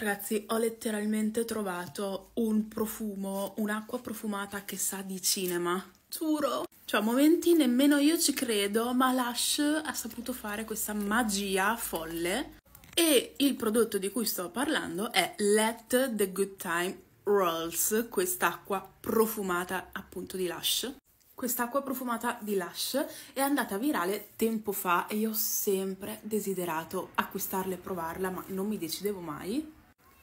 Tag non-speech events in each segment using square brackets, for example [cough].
Ragazzi, ho letteralmente trovato un profumo, un'acqua profumata che sa di cinema. Giuro. Cioè, a momenti nemmeno io ci credo, ma Lush ha saputo fare questa magia folle. E il prodotto di cui sto parlando è Let the Good Time Rolls, quest'acqua profumata appunto di Lush. Quest'acqua profumata di Lush è andata virale tempo fa e io ho sempre desiderato acquistarla e provarla, ma non mi decidevo mai.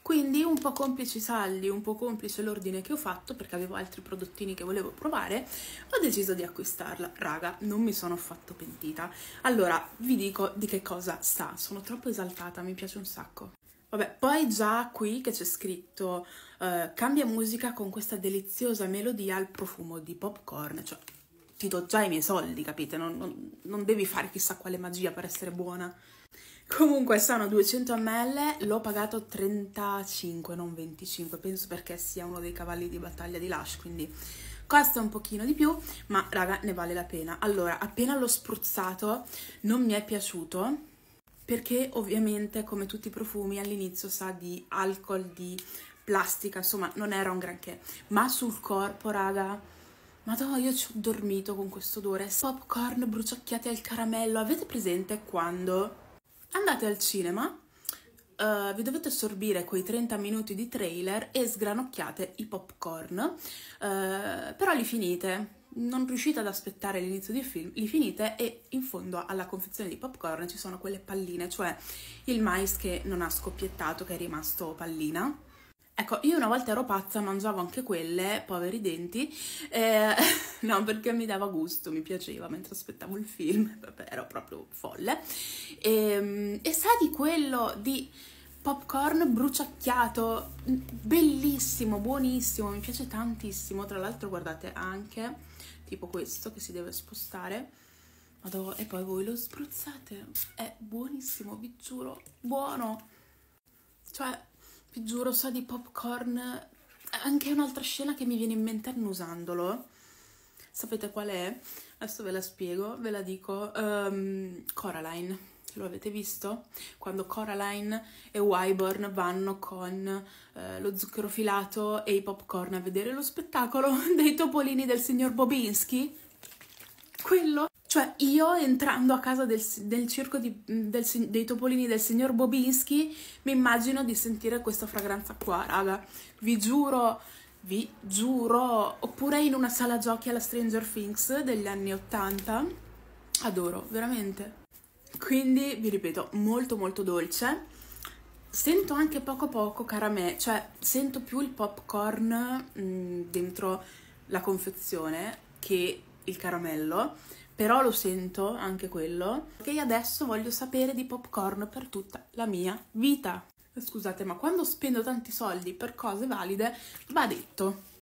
Quindi un po' complici i saldi, un po' complice l'ordine che ho fatto perché avevo altri prodottini che volevo provare, ho deciso di acquistarla. Raga, non mi sono affatto pentita. Allora, vi dico di che cosa sta. Sono troppo esaltata, mi piace un sacco. Vabbè, poi già qui che c'è scritto uh, cambia musica con questa deliziosa melodia al profumo di popcorn, cioè ti do già i miei soldi, capite? Non, non, non devi fare chissà quale magia per essere buona. Comunque sono 200 ml, l'ho pagato 35, non 25, penso perché sia uno dei cavalli di battaglia di Lush, quindi costa un pochino di più, ma raga ne vale la pena. Allora, appena l'ho spruzzato non mi è piaciuto, perché ovviamente come tutti i profumi all'inizio sa di alcol, di plastica, insomma non era un granché, ma sul corpo raga, madonna io ci ho dormito con questo odore, popcorn bruciacchiati al caramello, avete presente quando? Andate al cinema, uh, vi dovete assorbire quei 30 minuti di trailer e sgranocchiate i popcorn, uh, però li finite, non riuscite ad aspettare l'inizio del film, li finite e in fondo alla confezione di popcorn ci sono quelle palline, cioè il mais che non ha scoppiettato, che è rimasto pallina. Ecco, io una volta ero pazza, mangiavo anche quelle, poveri denti, eh, [laughs] no, perché mi dava gusto, mi piaceva mentre aspettavo il film, [laughs] ero proprio folle. E, ehm, e sa di quello di popcorn bruciacchiato, bellissimo, buonissimo, mi piace tantissimo. Tra l'altro guardate anche, tipo questo che si deve spostare. e poi voi lo spruzzate, è buonissimo, vi giuro, buono. Cioè, giuro, sa di popcorn. Anche un'altra scena che mi viene in mente annusandolo. Sapete qual è? Adesso ve la spiego, ve la dico. Um, Coraline. Lo avete visto? Quando Coraline e Wyborn vanno con uh, lo zucchero filato e i popcorn a vedere lo spettacolo [laughs] dei topolini del signor Bobinski? Quello cioè, io entrando a casa del, del circo di, del, dei topolini del signor Bobinski, mi immagino di sentire questa fragranza qua, raga. Vi giuro, vi giuro. Oppure in una sala giochi alla Stranger Things degli anni 80. Adoro, veramente. Quindi, vi ripeto, molto molto dolce. Sento anche poco poco caramelle, cioè sento più il popcorn mh, mm, dentro la confezione che il caramello però lo sento anche quello, che adesso voglio sapere di popcorn per tutta la mia vita. Scusate, ma quando spendo tanti soldi per cose valide, va detto.